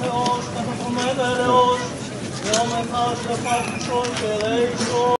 Θεός, καθοθωμένε Θεός, Θεόμεθα σε πάθησον και δέησον.